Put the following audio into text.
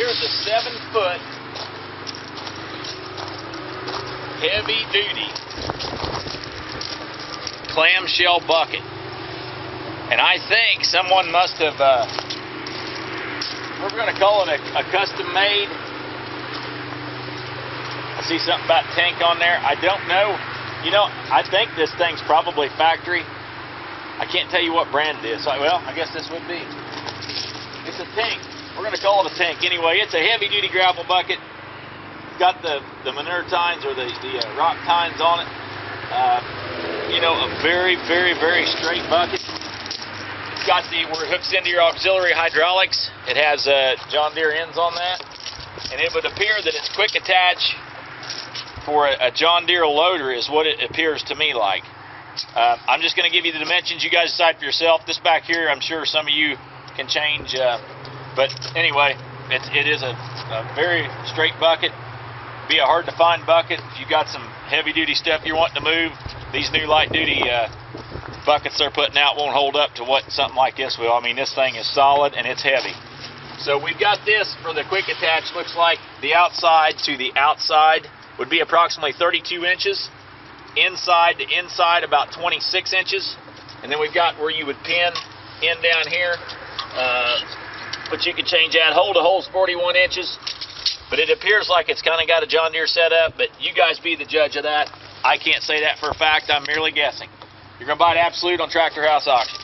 a seven foot heavy duty clamshell bucket. And I think someone must have, uh, we're going to call it a, a custom made. I see something about tank on there. I don't know. You know, I think this thing's probably factory. I can't tell you what brand it is. So, well, I guess this would be. It's a tank. We're going to call it a tank anyway. It's a heavy duty grapple bucket. Got the, the manure tines or the, the uh, rock tines on it. Uh, you know, a very, very, very straight bucket. It's got the, where it hooks into your auxiliary hydraulics. It has uh, John Deere ends on that. And it would appear that it's quick attach for a, a John Deere loader is what it appears to me like. Uh, I'm just going to give you the dimensions. You guys decide for yourself. This back here, I'm sure some of you can change. Uh, but anyway, it's, it is a, a very straight bucket. Be a hard to find bucket. If you got some heavy duty stuff you're wanting to move, these new light duty uh, buckets they're putting out won't hold up to what something like this will. I mean, this thing is solid and it's heavy. So we've got this for the quick attach. Looks like the outside to the outside would be approximately 32 inches. Inside to inside about 26 inches. And then we've got where you would pin in down here. Uh, but you can change that. Hole to hole's 41 inches. But it appears like it's kind of got a John Deere setup, but you guys be the judge of that. I can't say that for a fact. I'm merely guessing. You're going to buy it absolute on Tractor House Auction.